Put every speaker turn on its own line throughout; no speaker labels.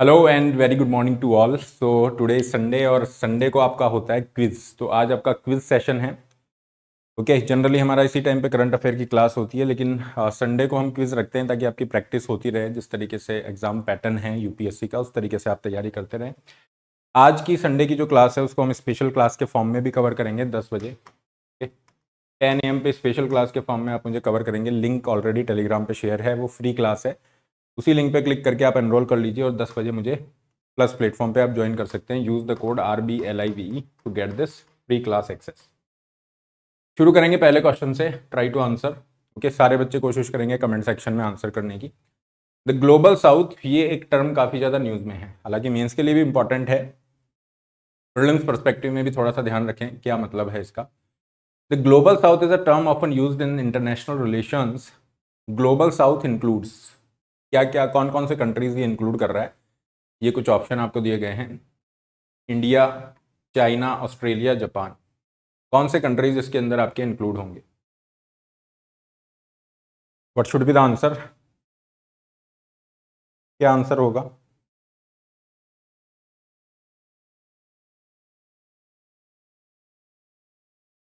Hello and very good morning to all so today Sunday और Sunday को आपका होता है क्विज तो आज आपका क्विज सेशन है। ओके okay, जनरली हमारा इसी टाइम पे करंट अफेयर की क्लास होती है लेकिन संडे को हम क्विज रखते हैं ताकि आपकी प्रैक्टिस होती रहे जिस तरीके से एग्ज़ाम पैटर्न है यूपीएससी का उस तरीके से आप तैयारी करते रहें। आज की संडे की जो क्लास है उसको हम स्पेशल क्लास के फॉर्म में भी कवर करेंगे दस बजे। टेन ए एम पे स्पेशल क्लास के फॉर्म में आप मुझे कवर करेंगे। लिंक ऑलरेडी टेलीग्राम पे शेयर है वो फ्री क्लास है। उसी लिंक पे क्लिक करके आप एनरोल कर लीजिए और 10 बजे मुझे प्लस प्लेटफॉर्म पे आप ज्वाइन कर सकते हैं। Use the code R B L I V to get this free class access शुरू करेंगे पहले क्वेश्चन से ट्राई टू आंसर ओके सारे बच्चे कोशिश करेंगे कमेंट सेक्शन में आंसर करने की। द ग्लोबल साउथ ये एक टर्म काफ़ी ज़्यादा न्यूज़ में है। हालाँकि मेंस के लिए भी इंपॉर्टेंट है। प्रिलिम्स परस्पेक्टिव में भी थोड़ा सा ध्यान रखें, क्या मतलब है इसका? The global south is a term often used in international relations global south includes क्या क्या कौन कौन से कंट्रीज़ ये इंक्लूड कर रहा है? ये कुछ ऑप्शन आपको दिए गए हैं। इंडिया चाइना ऑस्ट्रेलिया जापान कौन से कंट्रीज़ इसके अंदर आपके इंक्लूड होंगे? What should be the answer क्या आंसर होगा?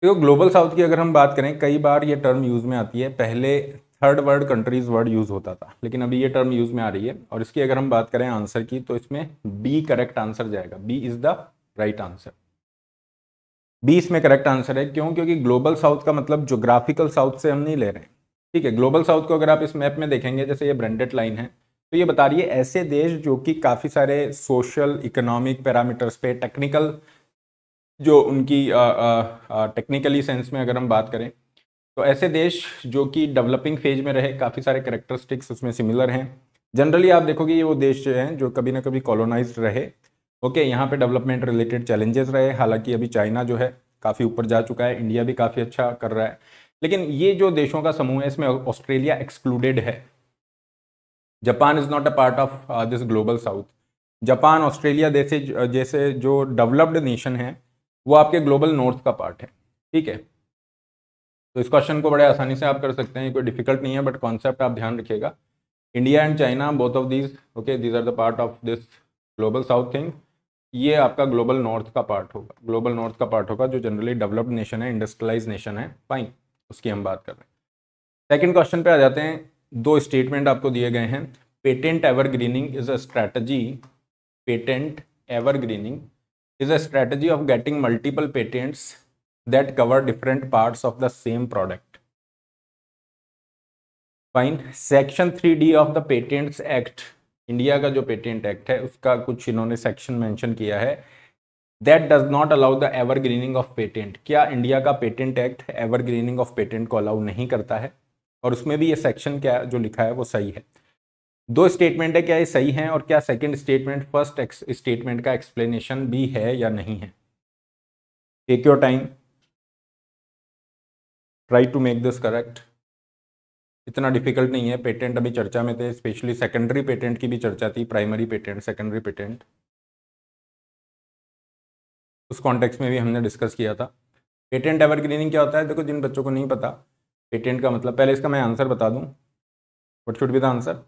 देखो ग्लोबल साउथ की अगर हम बात करें, कई बार ये टर्म यूज़ में आती है। पहले third world countries word use होता था। लेकिन अभी ये टर्म यूज़ में आ रही है। और इसकी अगर हम बात करें आंसर की तो इसमें बी करेक्ट आंसर जाएगा। B is the right answer B इसमें करेक्ट आंसर है। क्यों? क्योंकि ग्लोबल साउथ का मतलब जोग्राफिकल साउथ से हम नहीं ले रहे हैं। ठीक है? ग्लोबल साउथ को अगर आप इस मैप में देखेंगे, जैसे ये ब्रांडेड लाइन है तो ये बता रही है ऐसे देश जो कि काफ़ी सारे सोशल इकोनॉमिक पैरामीटर्स पे टेक्निकल जो उनकी टेक्निकली सेंस में अगर हम बात करें तो ऐसे देश जो कि डेवलपिंग फ़ेज़ में रहे, काफ़ी सारे करेक्टरिस्टिक्स उसमें सिमिलर हैं। जनरली आप देखोगे ये वो देश जो हैं, जो कभी ना कभी कॉलोनाइज रहे। ओके यहाँ पे डेवलपमेंट रिलेटेड चैलेंजेस रहे। हालाँकि अभी चाइना जो है, काफ़ी ऊपर जा चुका है। इंडिया भी काफ़ी अच्छा कर रहा है। लेकिन ये जो देशों का समूह है, इसमें ऑस्ट्रेलिया एक्सक्लूडेड है। Japan is not a part of this global south Japan Australia जैसे जैसे जो डेवलप्ड नेशन है, वो आपके ग्लोबल नॉर्थ का पार्ट है। ठीक है? तो इस क्वेश्चन को बड़े आसानी से आप कर सकते हैं कोई डिफ़िकल्ट नहीं है बट कॉन्सेप्ट आप ध्यान रखिएगा। India and China both of these okay these are the part of this global south thing ये आपका ग्लोबल नॉर्थ का पार्ट होगा। ग्लोबल नॉर्थ का पार्ट होगा, जो जनरली डेवलप्ड नेशन है इंडस्ट्रियलाइज नेशन है। फाइन उसकी हम बात कर रहे हैं। सेकेंड क्वेश्चन पे आ जाते हैं। दो स्टेटमेंट आपको दिए गए हैं। Patent evergreening is a strategy patent evergreening is a strategy of getting multiple patents that cover different parts of the same product. Fine. Section 3D of the Patents Act, India का जो patent act है उसका कुछ इन्होंने section mention किया है। That does not allow the evergreening of patent क्या India का patent act evergreening of patent को अलाउ नहीं करता है? और उसमें भी ये सेक्शन क्या जो लिखा है वो सही है। दो स्टेटमेंट है क्या ये सही है? और क्या सेकंड स्टेटमेंट फ़र्स्ट स्टेटमेंट का एक्सप्लेनेशन भी है या नहीं है? Take your time try to make this correct. इतना डिफ़िकल्ट नहीं है। पेटेंट अभी चर्चा में थे, स्पेशली सेकेंडरी पेटेंट की भी चर्चा थी, प्राइमरी पेटेंट, सेकेंडरी पेटेंट। उस कॉन्टेक्स्ट में भी हमने डिस्कस किया था। पेटेंट एवरग्रीनिंग क्या होता है? देखो, जिन बच्चों को नहीं पता, पेटेंट का मतलब पहले इसका मैं आंसर बता दूँ। What should be the answer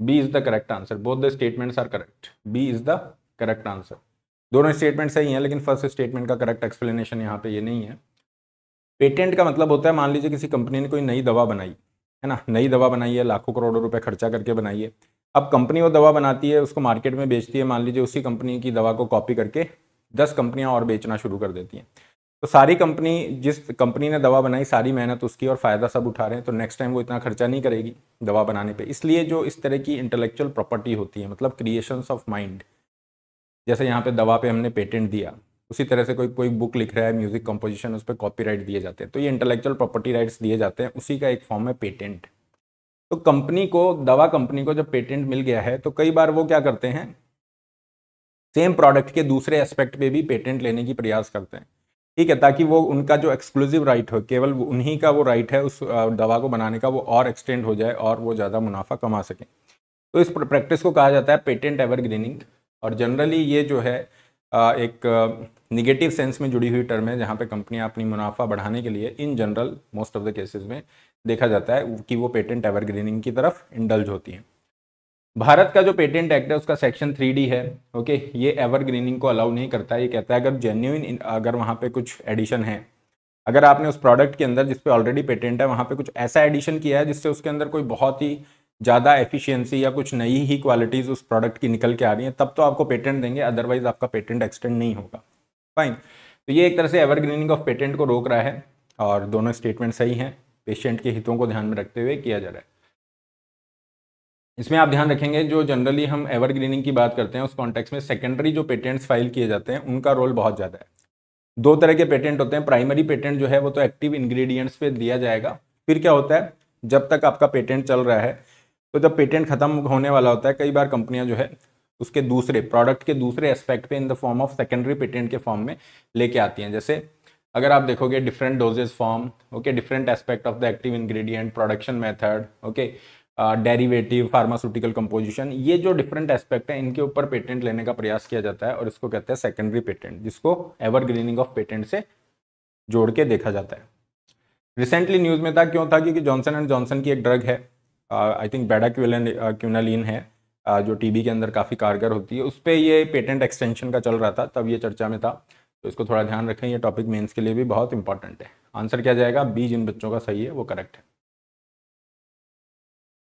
B is the correct answer both the statements are correct B is the correct answer दोनों स्टेटमेंट सही हैं, लेकिन फ़र्स्ट स्टेटमेंट का करेक्ट एक्सप्लेनेशन यहाँ पे ये नहीं है। पेटेंट का मतलब होता है, मान लीजिए किसी कंपनी ने कोई नई दवा बनाई, है ना? नई दवा बनाई है, लाखों करोड़ों रुपए खर्चा करके बनाई है। अब कंपनी वो दवा बनाती है, उसको मार्केट में बेचती है, मान लीजिए उसी कंपनी की दवा को कॉपी करके दस कंपनियाँ और बेचना शुरू कर देती हैं। तो सारी कंपनी, जिस कंपनी ने दवा बनाई, सारी मेहनत उसकी और फ़ायदा सब उठा रहे हैं तो नेक्स्ट टाइम वो इतना खर्चा नहीं करेगी दवा बनाने पे। इसलिए जो इस तरह की इंटेलेक्चुअल प्रॉपर्टी होती है मतलब क्रिएशंस ऑफ़ माइंड जैसे यहाँ पे दवा पे हमने पेटेंट दिया उसी तरह से कोई कोई बुक लिख रहा है म्यूज़िक कंपोजिशन उस पर कॉपीराइट दिए जाते हैं। तो ये इंटेलेक्चुअल प्रॉपर्टी राइट्स दिए जाते हैं, उसी का एक फॉर्म है पेटेंट तो कंपनी को, दवा कंपनी को जब पेटेंट मिल गया है तो कई बार वो क्या करते हैं? सेम प्रोडक्ट के दूसरे एस्पेक्ट पे भी पेटेंट लेने की प्रयास करते हैं। ठीक है, ताकि वो, उनका जो एक्सक्लूसिव राइट हो, केवल उन्हीं का वो राइट है, उस दवा को बनाने का, वो और एक्सटेंड हो जाए और वो ज़्यादा मुनाफा कमा सकें। तो इस प्रैक्टिस को कहा जाता है पेटेंट एवरग्रीनिंग और जनरली ये जो है एक निगेटिव सेंस में जुड़ी हुई टर्म है, जहाँ पे कंपनियाँ अपनी मुनाफा बढ़ाने के लिए in general most of the cases में देखा जाता है कि वो पेटेंट एवरग्रीनिंग की तरफ़ इंडल्ज होती हैं। भारत का जो पेटेंट एक्ट है, उसका सेक्शन थ्री डी है ओके ये एवरग्रीनिंग को अलाउ नहीं करता, ये कहता है अगर जेन्यून अगर वहाँ पे कुछ एडिशन है, अगर आपने उस प्रोडक्ट के अंदर जिसपे ऑलरेडी पेटेंट है, वहाँ पे कुछ ऐसा एडिशन किया है जिससे उसके अंदर कोई बहुत ही ज़्यादा एफिशिएंसी या कुछ नई ही क्वालिटीज़ उस प्रोडक्ट की निकल के आ रही हैं, तब तो आपको पेटेंट देंगे अदरवाइज़ आपका पेटेंट एक्सटेंड नहीं होगा। फाइन तो ये एक तरह से एवरग्रीनिंग ऑफ़ पेटेंट को रोक रहा है और दोनों स्टेटमेंट सही हैं। पेशेंट के हितों को ध्यान में रखते हुए किया जा रहा है। इसमें आप ध्यान रखेंगे, जो जनरली हम एवरग्रीनिंग की बात करते हैं, उस कॉन्टेक्स्ट में सेकेंडरी जो पेटेंट्स फ़ाइल किए जाते हैं, उनका रोल बहुत ज़्यादा है। दो तरह के पेटेंट होते हैं। प्राइमरी पेटेंट जो है, वो तो एक्टिव इंग्रेडिएंट्स पे दिया जाएगा। फिर क्या होता है? जब तक आपका पेटेंट चल रहा है तो जब पेटेंट खत्म होने वाला होता है, कई बार कंपनियाँ जो है उसके दूसरे प्रोडक्ट के दूसरे एस्पेक्ट पे in the form of secondary patent के फॉर्म में लेके आती हैं। जैसे, अगर आप देखोगे different dosage form okay different aspect of the active ingredient production method okay derivative pharmaceutical composition ये जो डिफरेंट एस्पेक्ट है, इनके ऊपर पेटेंट लेने का प्रयास किया जाता है और इसको कहते हैं सेकेंडरी पेटेंट जिसको एवरग्रीनिंग ऑफ़ पेटेंट से जोड़ के देखा जाता है। रिसेंटली न्यूज़ में था, क्यों था? क्योंकि जॉनसन एंड जॉनसन की एक ड्रग है आई थिंक बेडा क्यूनालिन है। जो टीबी के अंदर काफ़ी कारगर होती है उस पर ये पेटेंट एक्सटेंशन का चल रहा था, तब ये चर्चा में था। तो इसको थोड़ा ध्यान रखें, ये टॉपिक मेंस के लिए भी बहुत इंपॉर्टेंट है। आंसर क्या जाएगा? बी जिन बच्चों का सही है, वो करेक्ट है।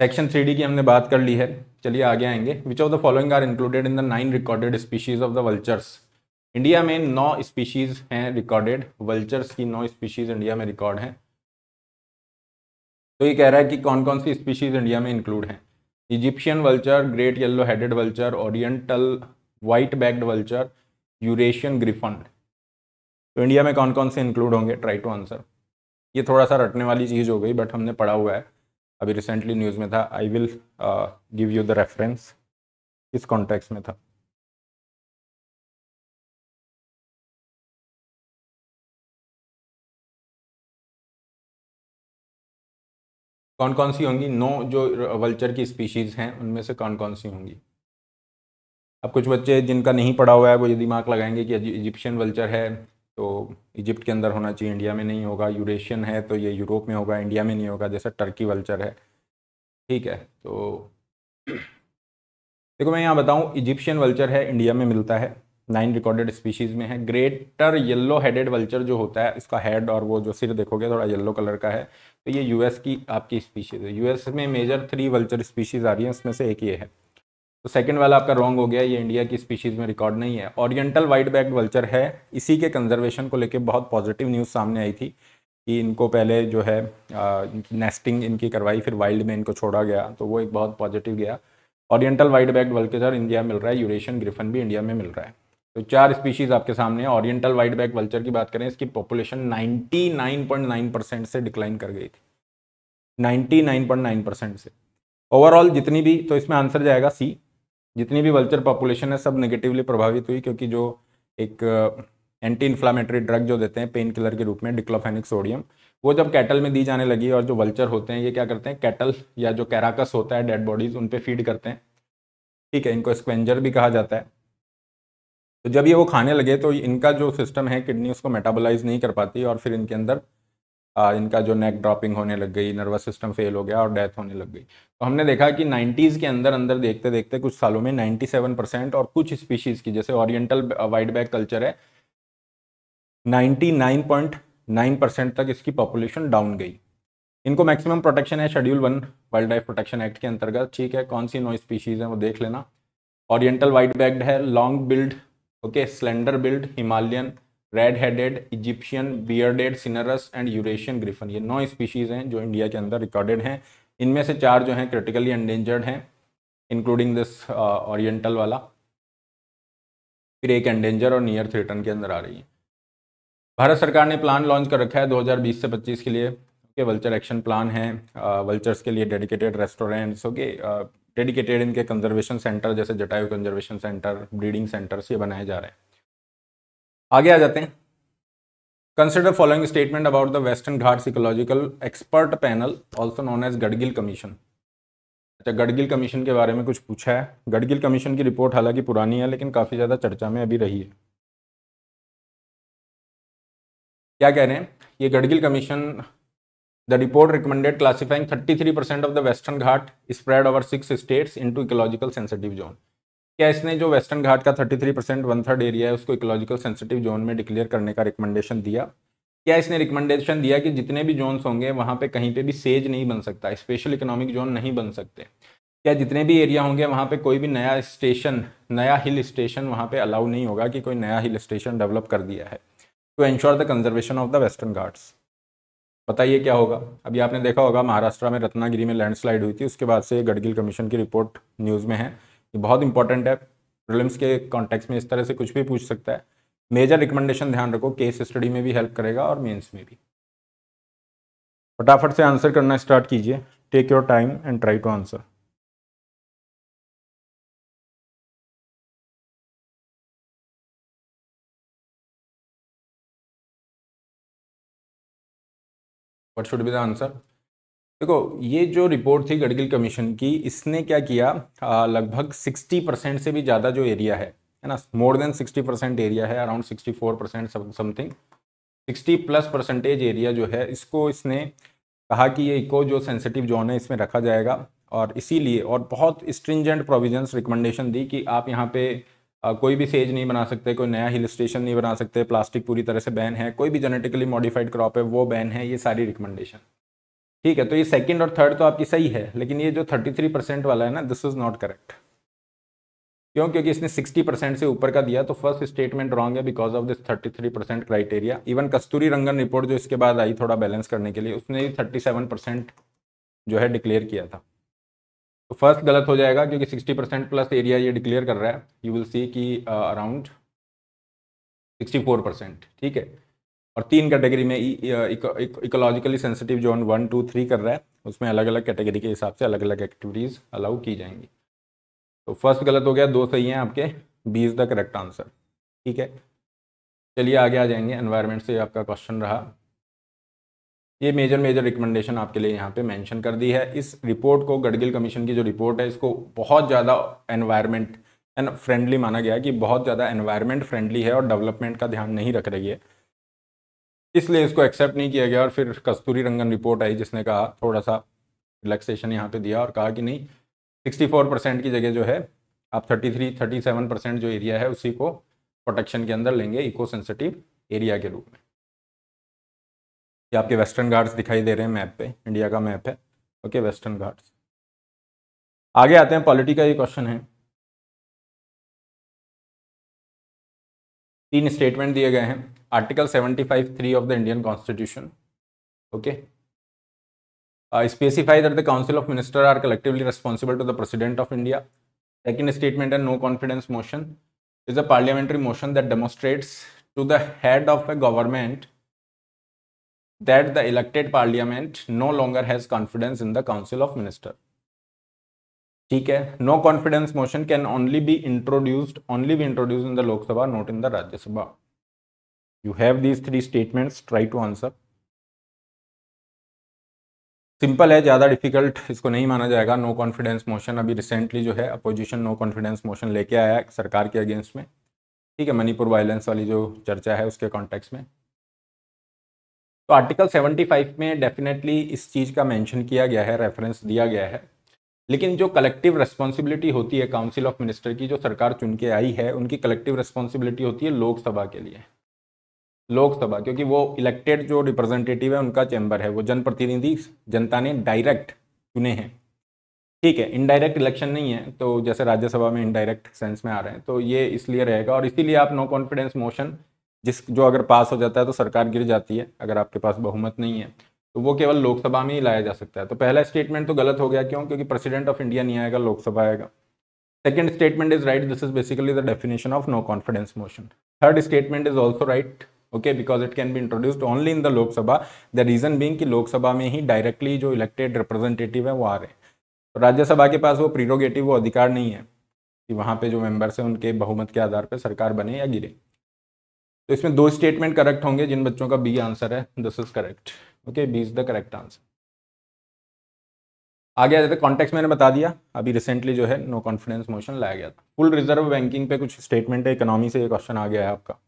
सेक्शन थ्री की हमने बात कर ली है। चलिए आगे आएँगे। Which of the following are included in the nine recorded species of the vultures India में नौ स्पीशीज हैं रिकॉर्डेड वल्चर्स की नौ स्पीशीज इंडिया में रिकॉर्ड हैं। तो ये कह रहा है कि कौन कौन सी स्पीशीज इंडिया में इंक्लूड हैं? Egyptian vulture great yellow headed vulture oriental white backed vulture Eurasian griffon तो इंडिया में कौन कौन से इंक्लूड होंगे? ट्राई टू आंसर ये थोड़ा सा रटने वाली चीज़ हो गई बट हमने पढ़ा हुआ है। अभी रिसेंटली न्यूज़ में था। I will give you the reference इस कॉन्टेक्स में था। कौन कौन सी होंगी? नो जो वल्चर की स्पीशीज़ हैं, उनमें से कौन कौन सी होंगी? अब कुछ बच्चे जिनका नहीं पढ़ा हुआ है, वो ये दिमाग लगाएँगे कि इजिप्शियन वल्चर है तो इजिप्ट के अंदर होना चाहिए इंडिया में नहीं होगा। यूरेशियन है तो ये यूरोप में होगा इंडिया में नहीं होगा, जैसा टर्की वल्चर है। ठीक है तो देखो मैं यहाँ बताऊँ इजिप्शियन वल्चर है इंडिया में मिलता है। नाइन रिकॉर्डेड स्पीशीज़ में है। ग्रेटर येलो हेडेड वल्चर जो होता है, इसका हेड और वो जो सिर देखोगे, थोड़ा येलो कलर का है। तो ये यूएस की आपकी स्पीशीज़ है। यूएस में मेजर थ्री वल्चर स्पीशीज़ आ रही है, उसमें से एक ये है। तो सेकंड वाला आपका रॉन्ग हो गया, ये इंडिया की स्पीशीज़ में रिकॉर्ड नहीं है। ओरिएंटल वाइट बैग वल्चर है, इसी के कंजर्वेशन को लेकर बहुत पॉजिटिव न्यूज़ सामने आई थी कि इनको पहले जो है नेस्टिंग इनकी करवाई, फिर वाइल्ड में इनको छोड़ा गया तो वो एक बहुत पॉजिटिव गया। Oriental white back vulture India मिल रहा है यूरेशियन ग्रिफन भी इंडिया में मिल रहा है। तो चार स्पीशीज़ आपके सामने ओरिएंटल वाइट बैग वल्चर की बात करें, इसकी पॉपुलेशन 99.9 परसेंट से डिक्लाइन कर गई थी। 99.9 परसेंट से। ओवरऑल जितनी भी तो इसमें आंसर जाएगा सी जितनी भी वल्चर पॉपुलेशन है, सब नेगेटिवली प्रभावित हुई, क्योंकि जो एक एंटी इन्फ्लामेटरी ड्रग जो देते हैं पेन किलर के रूप में डिक्लोफेनिक सोडियम वो जब कैटल में दी जाने लगी और जो वल्चर होते हैं, ये क्या करते हैं कैटल या जो कैराकस होता है डेड बॉडीज उन पर फ़ीड करते हैं। ठीक है, इनको स्क्वेंजर भी कहा जाता है। तो जब ये वो खाने लगे तो इनका जो सिस्टम है किडनी उसको मेटाबोलाइज नहीं कर पाती और फिर इनके अंदर आ, इनका जो नेक ड्रॉपिंग होने लग गई नर्वस सिस्टम फेल हो गया और डेथ होने लग गई। तो हमने देखा कि 90s के अंदर अंदर देखते देखते कुछ सालों में 97 परसेंट और कुछ स्पीशीज़ की जैसे ओरिएंटल वाइट बैग कल्चर है 99.9 परसेंट तक इसकी पॉपुलेशन डाउन गई। इनको मैक्सिमम प्रोटेक्शन है schedule one wildlife protection act के अंतर्गत। ठीक है कौन सी नो स्पीशीज़ है वो देख लेना। ओरिएंटल वाइट बैग्ड है long build okay slender build Himalayan red headed Egyptian bearded cinereous and Eurasian griffon ये नौ स्पीशीज़ हैं जो इंडिया के अंदर रिकॉर्डेड हैं। इनमें से चार जो हैं क्रिटिकली एंडेंजर्ड हैं इंक्लूडिंग दिस ओरिएंटल वाला। फिर एक एंडेंजर और नियर थ्रेटन के अंदर आ रही है। भारत सरकार ने प्लान लॉन्च कर रखा है 2020 से 25 के लिए। ओके वल्चर एक्शन प्लान है वल्चर्स के लिए डेडिकेटेड रेस्टोरेंट्स ओके डेडिकेटेड इनके कंजर्वेशन सेंटर जैसे Jatayu conservation centre breeding centres ये बनाए जा रहे हैं। आगे आ जाते हैं। Consider following statement about the Western Ghats ecological expert panel also known as Gadgil commission अच्छा गडगिल कमीशन के बारे में कुछ पूछा है। गडगिल कमीशन की रिपोर्ट हालाँकि पुरानी है, लेकिन काफ़ी ज़्यादा चर्चा में अभी रही है। क्या कह रहे हैं? ये Gadgil commission the report recommended classifying 33 percent of the Western Ghat spread over six states into ecological sensitive zone क्या इसने जो वेस्टर्न घाट का 33 परसेंट वन थर्ड एरिया है, उसको इकोलॉजिकल सेंसिटिव जोन में डिक्लेयर करने का रिकमेंडेशन दिया? क्या इसने रिकमेंडेशन दिया कि जितने भी जोन्स होंगे, वहाँ पे कहीं पे भी सेज नहीं बन सकता स्पेशल इकोनॉमिक जोन नहीं बन सकते? क्या जितने भी एरिया होंगे, वहाँ पे कोई भी नया स्टेशन नया हिल स्टेशन वहाँ पे अलाउ नहीं होगा कि कोई नया हिल स्टेशन डेवलप कर दिया है? To ensure the conservation of the Western Ghats बताइए क्या होगा? अभी आपने देखा होगा, महाराष्ट्र में रत्नागिरी में लैंडस्लाइड हुई थी, उसके बाद से गडगिल कमीशन की रिपोर्ट न्यूज़ में है। ये बहुत इंपॉर्टेंट है। प्रिलिम्स के कॉन्टेक्स्ट में इस तरह से कुछ भी पूछ सकता है। मेजर रिकमेंडेशन ध्यान रखो केस स्टडी में भी हेल्प करेगा और मेन्स में भी। फटाफट से आंसर करना स्टार्ट कीजिए। Take your time and try to answer what should be the answer देखो, ये जो रिपोर्ट थी गडगिल कमीशन की, इसने क्या किया? लगभग 60 परसेंट से भी ज़्यादा जो एरिया है है ना? मोर देन 60 परसेंट एरिया है around 64 percent something 60 plus percentage area जो है, इसको इसने कहा कि ये इको जो सेंसिटिव जोन है, इसमें रखा जाएगा। और इसीलिए, और बहुत स्ट्रिंजेंट प्रोविजंस रिकमेंडेशन दी कि आप यहाँ पे कोई भी सेज नहीं बना सकते, कोई नया हिल स्टेशन नहीं बना सकते प्लास्टिक पूरी तरह से बैन है, कोई भी जेनेटिकली मॉडिफाइड क्रॉप है, वो बैन है, ये सारी रिकमेंडेशन ठीक है तो ये सेकंड और थर्ड तो आपकी सही है, लेकिन ये जो 33 परसेंट वाला है ना दिस इज़ नॉट करेक्ट क्यों? क्योंकि इसने 60 परसेंट से ऊपर का दिया तो फ़र्स्ट स्टेटमेंट रॉन्ग है because of this 33 percent criteria even Kasturi Rangan report जो इसके बाद आई थोड़ा बैलेंस करने के लिए, उसने थर्टी सेवन परसेंट जो है डिक्लेयर किया था। तो फ़र्स्ट गलत हो जाएगा क्योंकि 60 परसेंट प्लस एरिया ये डिक्लेयर कर रहा है। यू विल सी कि अराउंड सिक्सटी फोर परसेंट ठीक है? और तीन कैटेगरी में ecologically sensitive zone one two three कर रहा है। उसमें अलग अलग कैटेगरी के हिसाब से अलग अलग एक्टिविटीज़ अलाउ की जाएँगी। तो फ़र्स्ट गलत हो गया, दो सही हैं आपके। B is the correct answer ठीक है? चलिए आगे आ जाएँगे। एनवायरनमेंट से आपका क्वेश्चन रहा। ये मेजर मेजर रिकमेंडेशन आपके लिए यहाँ पे मेंशन कर दी है। इस रिपोर्ट को गडगिल कमीशन की जो रिपोर्ट है, इसको बहुत ज़्यादा एनवायरनमेंट एंड फ्रेंडली माना गया है कि बहुत ज़्यादा एनवायरनमेंट फ्रेंडली है और डेवलपमेंट का ध्यान नहीं रख रही है। इसलिए इसको एक्सेप्ट नहीं किया गया और फिर कस्तूरी रंगन रिपोर्ट आई जिसने कहा थोड़ा सा रिलैक्सेशन यहाँ पे दिया और कहा कि नहीं 64 परसेंट की जगह जो है, आप 33 37 परसेंट जो एरिया है, उसी को प्रोटेक्शन के अंदर लेंगे इको सेंसिटिव एरिया के रूप में। ये आपके वेस्टर्न घाट्स दिखाई दे रहे हैं मैप पे इंडिया का मैप है। ओके वेस्टर्न घाट्स आगे आते हैं पॉलिटी का ये क्वेश्चन है। तीन स्टेटमेंट दिए गए हैं। Article 75 3 of the Indian constitution okay specify that the council of minister are collectively responsible to the president of India second statement and no confidence motion is a parliamentary motion that demonstrates to the head of a government that the elected parliament no longer has confidence in the council of minister. ठीक है? No confidence motion can only be introduced only be introduce in the Lok Sabha not in the Rajya Sabha you have these three statements try to answer simple है, ज़्यादा difficult इसको नहीं माना जाएगा। No confidence motion अभी recently जो है opposition no confidence motion लेके आया सरकार के अगेंस्ट में। ठीक है? मणिपुर वायलेंस वाली जो चर्चा है, उसके कॉन्टेक्स्ट में। तो आर्टिकल 75 में डेफिनेटली इस चीज़ का मेंशन किया गया है, रेफरेंस दिया गया है। लेकिन जो कलेक्टिव रिस्पॉन्सिबिलिटी होती है काउंसिल ऑफ़ मिनिस्टर की, जो सरकार चुन के आई है, उनकी कलेक्टिव रिस्पॉन्सिबिलिटी होती है लोकसभा के लिए। लोकसभा, क्योंकि वो इलेक्टेड जो रिप्रेजेंटेटिव है, उनका चैम्बर है। वो जनप्रतिनिधि, जनता ने डायरेक्ट चुने हैं। ठीक है इनडायरेक्ट इलेक्शन नहीं है तो जैसे राज्यसभा में इनडायरेक्ट सेंस में आ रहे हैं तो ये इसलिए रहेगा। और इसीलिए आप नो कॉन्फिडेंस मोशन जिस जो अगर पास हो जाता है तो सरकार गिर जाती है, अगर आपके पास बहुमत नहीं है तो वो केवल लोकसभा में ही लाया जा सकता है। तो पहला स्टेटमेंट तो गलत हो गया क्यों? क्योंकि प्रेसिडेंट ऑफ़ इंडिया नहीं आएगा, लोकसभा आएगा। Second statement is right this is basically the definition of no confidence motion third statement is also right okay because it can be introduced only in the Lok Sabha the reason being कि लोकसभा में ही directly जो elected representative है, वो आ रहे हैं। तो राज्यसभा के पास वो प्रीरोगेटिव वो अधिकार नहीं है कि वहाँ पे जो मेंबर्स हैं, उनके बहुमत के आधार पर सरकार बने या गिरे। तो इसमें दो स्टेटमेंट करेक्ट होंगे, जिन बच्चों का बी आंसर है। This is correct okay B is the correct answer आगे आ जाते कॉन्टेक्स मैंने बता दिया। अभी रिसेंटली जो है नो कॉन्फिडेंस मोशन लाया गया था। फुल रिज़र्व बैंकिंग पे कुछ स्टेटमेंट है इकोनॉमी से ये क्वेश्चन आ गया है आपका।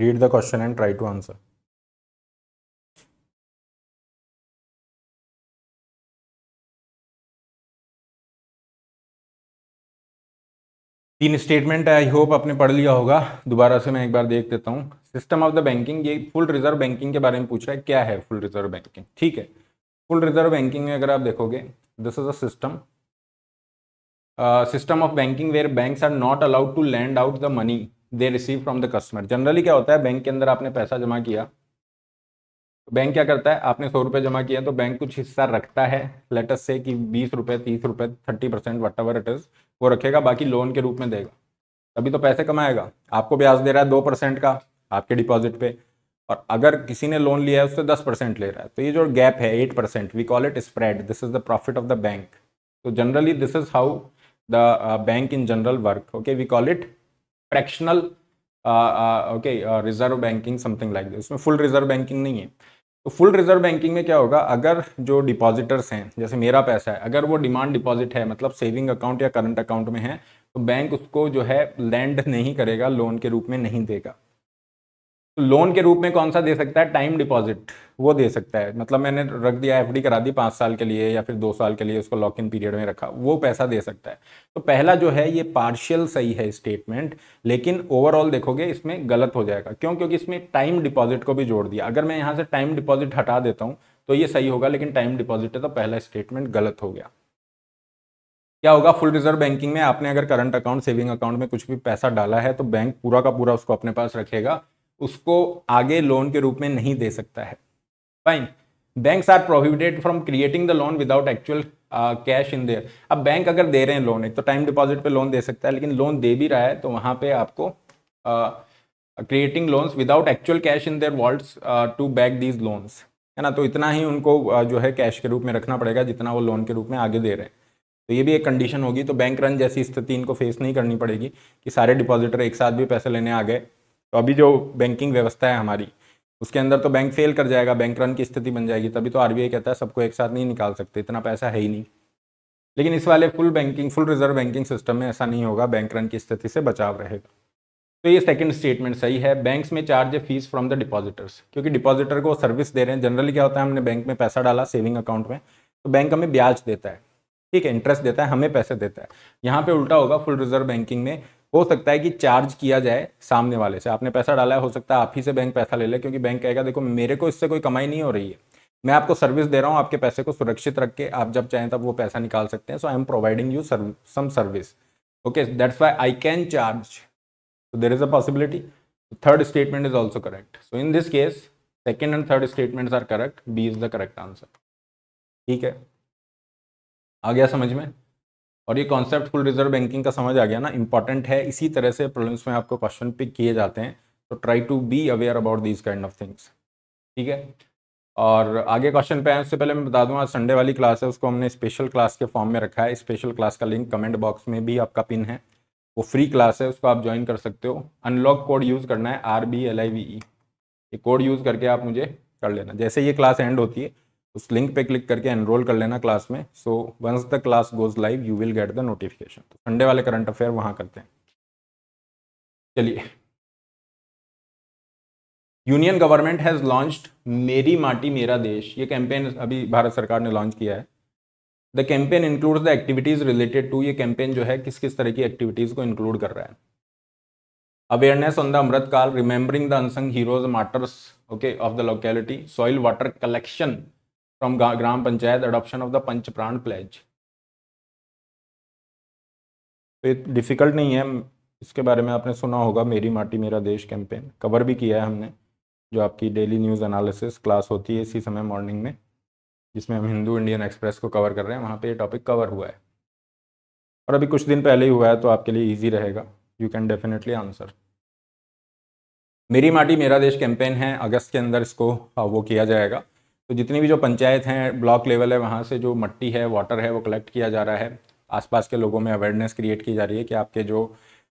Read the question and try to answer तीन स्टेटमेंट आई होप आपने पढ़ लिया होगा। दोबारा से मैं एक बार देख देता हूँ। सिस्टम ऑफ़ द बैंकिंग ये फुल रिज़र्व बैंकिंग के बारे में पूछ रहा है, क्या है फुल रिज़र्व बैंकिंग ठीक है। फुल रिज़र्व बैंकिंग में अगर आप देखोगे this is a system system of banking where banks are not allowed to lend out the money they receive from the customer generally क्या होता है बैंक के अंदर आपने पैसा जमा किया बैंक क्या करता है, आपने सौ रुपये जमा किया तो बैंक कुछ हिस्सा रखता है लेटस से कि बीस रुपये तीस रुपये thirty percent whatever it is वो रखेगा, बाकी लोन के रूप में देगा। तभी तो पैसे कमाएगा। आपको ब्याज दे रहा है दो परसेंट का, आपके डिपॉजिट पे, और अगर किसी ने लोन लिया है, उससे दस परसेंट ले रहा है। तो ये जो गैप है eight percent we call it spread this is the profit of the bank तो generally this is how the bank in general work okay we call it fractional okay reserve banking something like उसमें full reserve banking नहीं है। तो full reserve banking में क्या होगा? अगर जो डिपॉजिटर्स हैं, जैसे मेरा पैसा है, अगर वो डिमांड डिपॉजिट है मतलब सेविंग अकाउंट या करंट अकाउंट में है तो बैंक उसको जो है लैंड नहीं करेगा लोन के रूप में नहीं देगा। लोन के रूप में कौन सा दे सकता है? टाइम डिपॉजिट वो दे सकता है। मतलब मैंने रख दिया एफडी करा दी पाँच साल के लिए या फिर दो साल के लिए उसको लॉक इन पीरियड में रखा, वो पैसा दे सकता है। तो पहला जो है, ये पार्शियल सही है स्टेटमेंट लेकिन ओवरऑल देखोगे इसमें गलत हो जाएगा। क्यों? क्योंकि इसमें टाइम डिपॉजिट को भी जोड़ दिया। अगर मैं यहाँ से टाइम डिपॉजिट हटा देता हूँ तो ये सही होगा, लेकिन टाइम डिपॉजिट है तो पहला स्टेटमेंट गलत हो गया। क्या होगा? फुल रिज़र्व बैंकिंग में आपने अगर करंट अकाउंट सेविंग अकाउंट में कुछ भी पैसा डाला है तो बैंक पूरा का पूरा उसको अपने पास रखेगा। उसको आगे लोन के रूप में नहीं दे सकता है। Fine banks are prohibited from creating the loan without actual cash in their अब बैंक अगर दे रहे हैं लोन एक तो टाइम डिपॉजिट पे लोन दे सकता है लेकिन लोन दे भी रहा है तो वहाँ पे आपको creating loans without actual cash in their vaults to back these loans है ना? तो इतना ही उनको uh, जो है कैश के रूप में रखना पड़ेगा जितना वो लोन के रूप में आगे दे रहे हैं। तो ये भी एक कंडीशन होगी तो बैंक रन जैसी स्थिति इनको फेस नहीं करनी पड़ेगी कि सारे डिपॉजिटर एक साथ भी पैसे लेने आ गए। तो अभी जो बैंकिंग व्यवस्था है हमारी, उसके अंदर तो बैंक फेल कर जाएगा बैंक रन की स्थिति बन जाएगी, तभी तो आरबीआई कहता है सबको एक साथ नहीं निकाल सकते, इतना पैसा है ही नहीं। लेकिन इस वाले full banking full reserve banking system में ऐसा नहीं होगा बैंक रन की स्थिति से बचाव रहेगा। तो ये सेकंड स्टेटमेंट सही है बैंक्स में charge fees from the depositors क्योंकि डिपॉजिटर को सर्विस दे रहे हैं। जनरली क्या होता है, हमने बैंक में पैसा डाला सेविंग अकाउंट में तो बैंक हमें ब्याज देता है, ठीक है इंटरेस्ट देता है, हमें पैसे देता है। यहाँ पे उल्टा होगा फुल रिज़र्व बैंकिंग में हो सकता है कि चार्ज किया जाए सामने वाले से। आपने पैसा डाला है, हो सकता है आप ही से बैंक पैसा ले ले, क्योंकि बैंक कहेगा, देखो, मेरे को इससे कोई कमाई नहीं हो रही है। मैं आपको सर्विस दे रहा हूँ, आपके पैसे को सुरक्षित रख के, आप जब चाहें तब वो पैसा निकाल सकते हैं। So I am providing you some service okay that's why I can charge so there is a possibility third statement is also correct so in this case second and third statements are correct B is the correct answer ठीक है? आ गया समझ में? और ये concept full reserve banking का समझ आ गया ना इंपॉर्टेंट है, इसी तरह से प्रॉब्लम्स में आपको क्वेश्चन पिक किए जाते हैं तो try to be aware about these kind of things ठीक है? और आगे क्वेश्चन पे आए, उससे पहले मैं बता दूँ, आज संडे वाली क्लास है, उसको हमने स्पेशल क्लास के फॉर्म में रखा है स्पेशल क्लास का लिंक कमेंट बॉक्स में भी आपका पिन है, वो फ्री क्लास है, उसको आप ज्वाइन कर सकते हो। अनलॉक कोड यूज़ करना है R B L I V E ये कोड यूज़ करके आप मुझे कर लेना, जैसे ये क्लास एंड होती है उस लिंक पे क्लिक करके एनरोल कर लेना क्लास में। So once the class goes live you will get the notification तो संडे वाले करंट अफेयर वहाँ करते हैं। चलिए। यूनियन गवर्नमेंट हैज़ लॉन्च्ड मेरी माटी मेरा देश। ये कैंपेन अभी भारत सरकार ने लॉन्च किया है। The campaign includes the activities related to ये कैंपेन जो है, किस किस तरह की एक्टिविटीज़ को इंक्लूड कर रहा है। Awareness on the Amrit Kaal remembering the unsung martyrs okay of the locality soil water collection from gram panchayat adoption of the Panch Pran pledge तो ये डिफ़िकल्ट नहीं है, इसके बारे में आपने सुना होगा, मेरी माटी, मेरा देश कैंपेन कवर भी किया है हमने, जो आपकी डेली न्यूज़ एनालिसिस क्लास होती है इसी समय मॉर्निंग में, जिसमें हम हिंदू इंडियन एक्सप्रेस को कवर कर रहे हैं, वहाँ पे ये टॉपिक कवर हुआ है। और अभी कुछ दिन पहले ही हुआ है तो आपके लिए ईजी रहेगा। यू कैन डेफिनेटली आंसर मेरी माटी, मेरा देश कैंपेन है, अगस्त के अंदर इसको वो किया जाएगा। तो जितनी भी जो पंचायत हैं, ब्लॉक लेवल है, वहाँ से जो मट्टी है वाटर है, वो कलेक्ट किया जा रहा है। आसपास के लोगों में अवेयरनेस क्रिएट की जा रही है कि आपके जो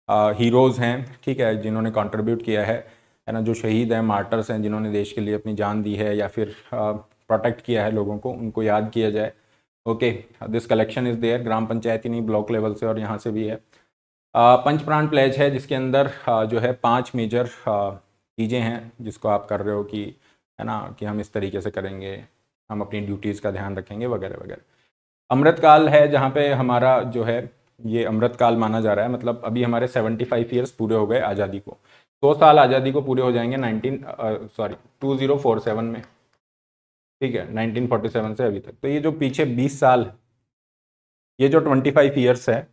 हीरोज़ हैं, ठीक है, जिन्होंने कंट्रीब्यूट किया है है ना, जो शहीद हैं मार्टर्स हैं, जिन्होंने देश के लिए अपनी जान दी है या फिर प्रोटेक्ट किया है लोगों को, उनको याद किया जाए। Okay this collection is there gram panchayat ही नहीं, ब्लॉक लेवल से और यहाँ से भी है। पंच प्राण प्लेज है, जिसके अंदर जो है पाँच मेजर चीज़ें हैं, जिसको आप कर रहे हो कि है ना, कि हम इस तरीके से करेंगे, हम अपनी ड्यूटीज़ का ध्यान रखेंगे, वगैरह वगैरह। अमृतकाल है जहाँ पे हमारा जो है, ये अमृतकाल माना जा रहा है। मतलब अभी हमारे 75 फाइव ईयर्स पूरे हो गए आज़ादी को। दो साल आज़ादी को पूरे हो जाएँगे 19 सॉरी 2047 में। ठीक है 1947 से अभी तक। तो ये जो पीछे 20 साल ये जो 25 ईयर्स है,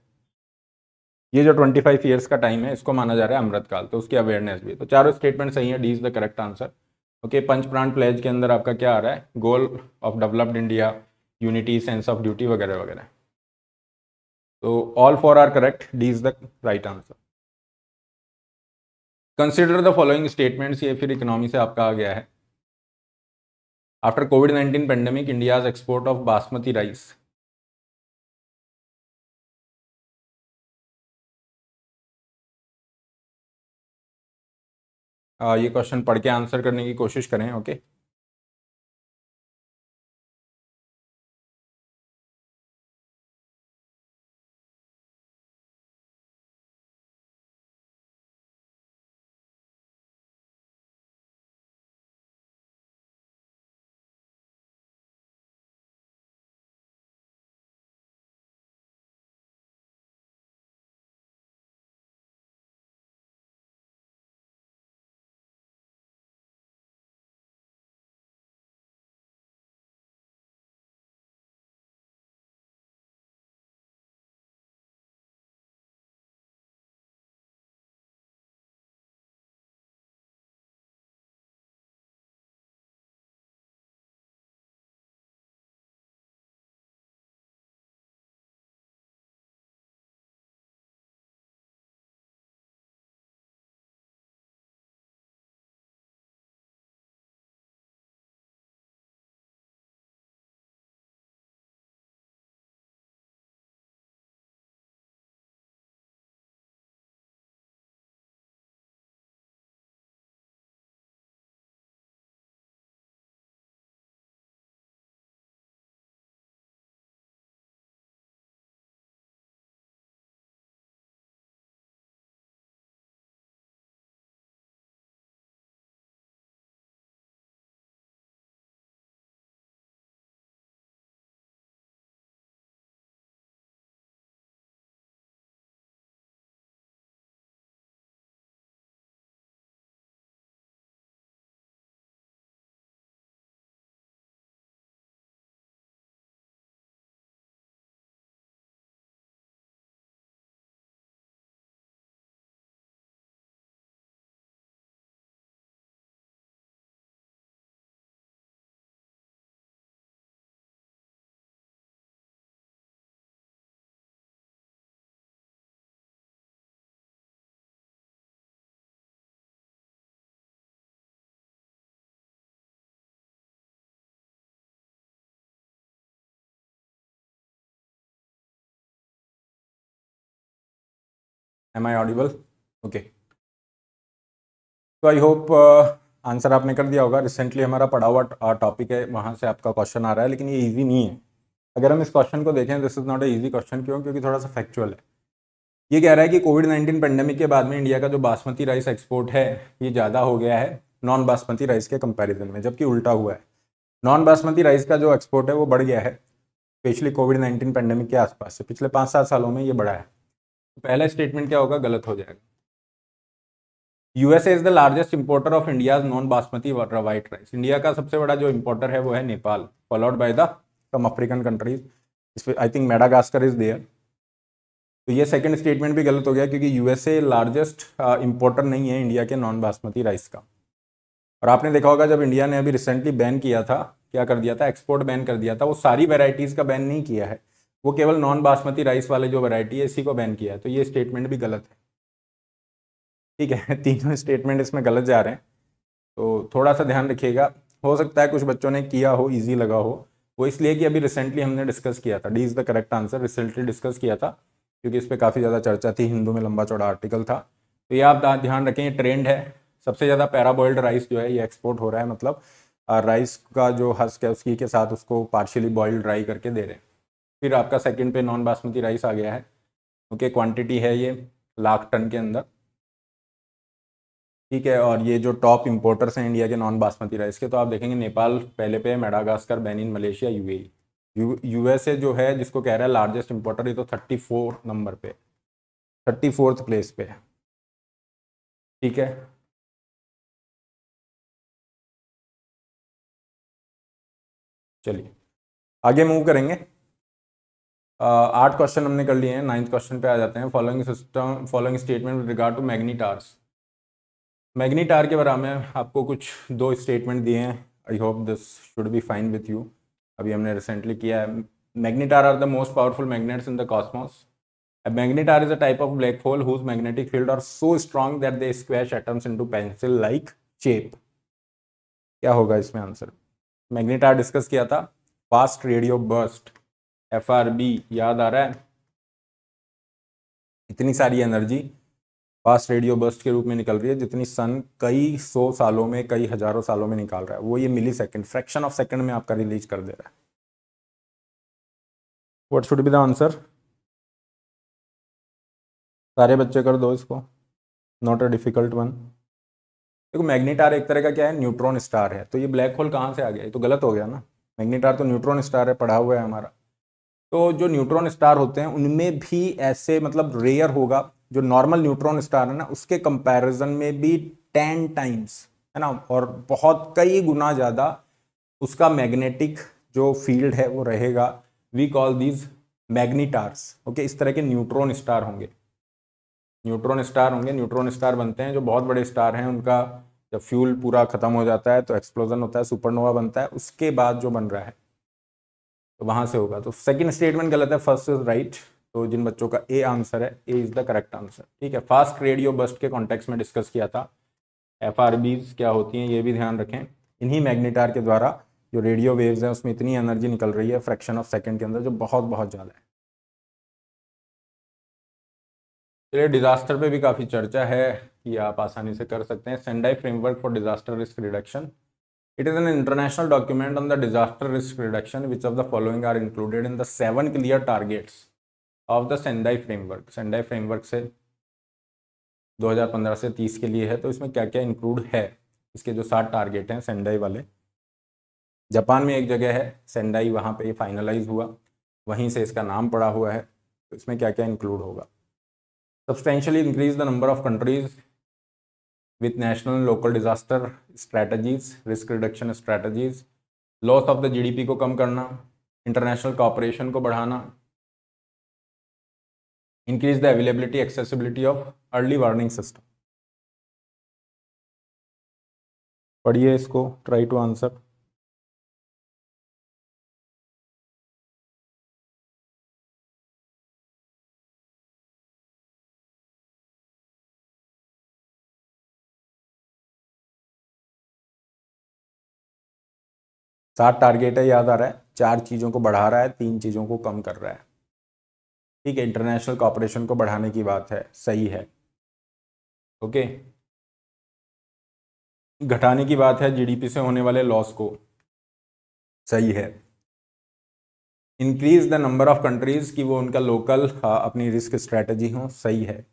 ये जो 25 ईयर्स का टाइम है, इसको माना जा रहा है अमृतकाल। तो उसकी अवेयरनेस भी तो चारों स्टेटमेंट सही है D is the correct answer okay Panch Pran pledge के अंदर आपका क्या आ रहा है? Goal of developed India unity sense of duty वगैरह वगैरह। तो all four are correct D is the right answer consider the following statements ये फिर इकोनॉमी से आपका आ गया है। After COVID nineteen pandemic India's export of basmati rice ये क्वेश्चन पढ़ के आंसर करने की कोशिश करें okay okay? Am I audible okay तो आई होप आंसर आपने कर दिया होगा। रिसेंटली हमारा पढ़ा हुआ टॉपिक है, वहाँ से आपका क्वेश्चन आ रहा है, लेकिन ये ईजी नहीं है। अगर हम इस क्वेश्चन को देखें this is not a easy question क्यों? क्योंकि थोड़ा सा फैक्चुअल है। ये कह रहा है कि कोविड नाइन्टीन पेंडेमिक के बाद में इंडिया का जो बासमती राइस एक्सपोर्ट है, ये ज़्यादा हो गया है नॉन बासमती राइस के कंपैरिजन में, जबकि उल्टा हुआ है। नॉन बासमती राइस का जो एक्सपोर्ट है, वो बढ़ गया है स्पेशली कोविड नाइन्टीन पेंडेमिक के आसपास से। पिछले पाँच सात सालों में ये बढ़ा है। पहला स्टेटमेंट क्या होगा? गलत हो जाएगा। USA is the largest importer of India non basmati white rice India का सबसे बड़ा जो इंपोर्टर है वो है Nepal followed by the some African countries I think Madagascar is there तो ये सेकंड स्टेटमेंट भी गलत हो गया क्योंकि यूएसए लार्जेस्ट इंपोर्टर नहीं है इंडिया के नॉन बासमती राइस का। और आपने देखा होगा जब इंडिया ने अभी रिसेंटली बैन किया था, क्या कर दिया था? एक्सपोर्ट बैन कर दिया था। वो सारी वेराइटीज़ का बैन नहीं किया है। वो केवल नॉन बासमती राइस वाले जो वैरायटी है, इसी को बैन किया है। तो ये स्टेटमेंट भी गलत है। ठीक है, तीनों स्टेटमेंट इसमें गलत जा रहे हैं। तो थोड़ा सा ध्यान रखिएगा। हो सकता है कुछ बच्चों ने किया हो ईजी लगा हो। वो इसलिए कि अभी रिसेंटली हमने डिस्कस किया था। D is the correct answer recently discuss किया था, क्योंकि इस पर काफ़ी ज़्यादा चर्चा थी। हिंदू में लंबा चौड़ा आर्टिकल था। तो ये आप ध्यान रखें, ये ट्रेंड है। सबसे ज़्यादा पैराबॉइल्ड राइस जो है, ये एक्सपोर्ट हो रहा है मतलब राइस का जो हस्क है, उसकी के साथ उसको पार्शियली बॉइल्ड ड्राई करके दे रहे हैं। फिर आपका सेकंड पे नॉन बासमती राइस आ गया है। ओके क्वांटिटी है ये लाख टन के अंदर। ठीक है, और ये जो टॉप इंपोर्टर्स हैं इंडिया के नॉन बासमती राइस के तो आप देखेंगे नेपाल पहले पे Madagascar, Benin, Malaysia U UAE. U जो है, जिसको कह रहा है लार्जेस्ट इंपोर्टर ये तो थर्टी नंबर पे थर्टी फोर्थ प्लेस पे है। ठीक है। चलिए, आगे मूव करेंगे। आठ क्वेश्चन हमने कर लिए हैं नाइन्थ क्वेश्चन पे आ जाते हैं। Following system following statement with regard to magnetars magnetar के बारे में आपको कुछ दो स्टेटमेंट दिए हैं। I hope this should be fine with you अभी हमने रिसेंटली किया है। Magnetar are the most powerful magnets in the cosmos A magnetar is a type of black hole whose magnetic field are so strong that they squash atoms into pencil like shape. क्या होगा इसमें answer magnetar discuss किया था। Fast radio burst F R B याद आ रहा है? इतनी सारी एनर्जी फास्ट रेडियो बर्स्ट के रूप में निकल रही है, जितनी सन कई सौ सालों में, कई हज़ारों सालों में निकाल रहा है। वो ये मिली सेकेंड फ्रैक्शन ऑफ़ सेकेंड में आपका रिलीज़ कर दे रहा है। What should be the answer सारे बच्चे कर दो इसको। नॉट अ डिफ़िकल्ट वन देखो मैग्नेटार एक तरह का क्या है? न्यूट्रॉन स्टार है। तो ये ब्लैक होल कहाँ से आ गया? ये तो गलत हो गया ना। मैग्नेटार तो न्यूट्रॉन स्टार है, पढ़ा हुआ है हमारा। तो जो न्यूट्रॉन स्टार होते हैं, उनमें भी ऐसे मतलब रेयर होगा, जो नॉर्मल न्यूट्रॉन स्टार है ना, उसके कंपैरिजन में भी टेन टाइम्स है ना, और बहुत कई गुना ज़्यादा उसका मैग्नेटिक जो फ़ील्ड है, वो रहेगा। We call these magnetars okay इस तरह के न्यूट्रॉन स्टार होंगे। न्यूट्रॉन स्टार होंगे, न्यूट्रॉन स्टार बनते हैं, जो बहुत बड़े स्टार हैं, उनका जब फ्यूल पूरा खत्म हो जाता है तो एक्सप्लोजन होता है सुपरनोवा बनता है, उसके बाद जो बन रहा है। तो वहाँ से होगा। तो सेकंड स्टेटमेंट गलत है फ़र्स्ट इज़ राइट तो जिन बच्चों का ए आंसर है A is the correct answer ठीक है फास्ट रेडियो बस्ट के कॉन्टेक्स में डिस्कस किया था। एफ़ क्या होती हैं, ये भी ध्यान रखें। इन्हीं मैग्नेटार के द्वारा जो रेडियो वेव्स हैं, उसमें इतनी एनर्जी निकल रही है फ्रैक्शन ऑफ़ सेकंड के अंदर, जो बहुत बहुत ज़्यादा है। चलिए डिजास्टर पे भी काफ़ी चर्चा है कि आप आसानी से कर सकते हैं। Sendai framework for disaster risk reduction it is an international document on the disaster risk reduction which of the following are included in the seven clear targets of the Sendai framework Sendai framework से 2015 से 30 के लिए है तो इसमें क्या क्या include है? इसके जो सात टारगेट हैं सेंडाई वाले। जापान में एक जगह है सेंडाई वहाँ पे फाइनलाइज हुआ। वहीं से इसका नाम पड़ा हुआ है तो इसमें क्या क्या इंक्लूड होगा? Substantially increase the number of countries with national and local disaster strategies risk reduction strategies loss of the gdp को कम करना international cooperation को बढ़ाना increase the availability accessibility of early warning system पढ़िए इसको ट्राई टू आंसर सात target है, याद आ रहा है। चार चीज़ों को बढ़ा रहा है, तीन चीज़ों को कम कर रहा है। ठीक है इंटरनेशनल कॉपरेशन को बढ़ाने की बात है, सही है। ओके। घटाने की बात है जीडीपी से होने वाले लॉस को। सही है। Increase the number of countries की वो उनका लोकल अपनी रिस्क स्ट्रेटजी हो, सही है।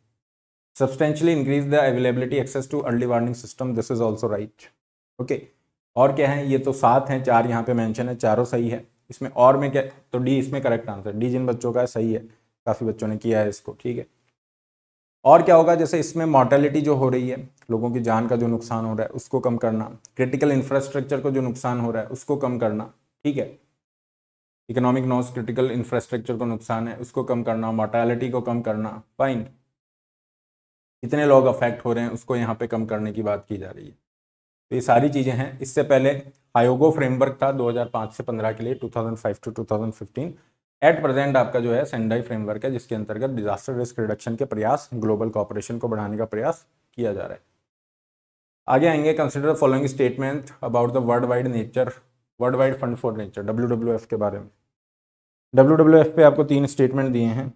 Substantially increase the availability access to early warning system this is also right okay. और क्या है? ये तो सात हैं, चार यहाँ पे मेंशन है, चारों सही है। इसमें और में क्या? तो डी इसमें करेक्ट आंसर डी जिन बच्चों का है, सही है। काफ़ी बच्चों ने किया है इसको, ठीक है। और क्या होगा? जैसे इसमें मॉर्टेलिटी जो हो रही है, लोगों की जान का जो नुकसान हो रहा है, उसको कम करना। क्रिटिकल इंफ्रास्ट्रक्चर को जो नुकसान हो रहा है, उसको कम करना, ठीक है। इकोनॉमिक नॉस क्रिटिकल इंफ्रास्ट्रक्चर को नुकसान है, उसको कम करना। मॉर्टेलिटी को कम करना फाइन कितने लोग अफेक्ट हो रहे हैं, उसको यहाँ पे कम करने की बात की जा रही है। तो ये सारी चीज़ें हैं। इससे पहले आयोगो फ्रेमवर्क था 2005 से 15 के लिए 2005 टू 2015 एट प्रेजेंट आपका जो है सेंडाई फ्रेमवर्क है, जिसके अंतर्गत डिजास्टर रिस्क रिडक्शन के प्रयास ग्लोबल कॉपरेशन को बढ़ाने का प्रयास किया जा रहा है। आगे आएँगे consider following statement about the world wide nature world wide fund for nature WWF के बारे में। डब्ल्यूडब्ल्यूएफ पे आपको तीन स्टेटमेंट दिए हैं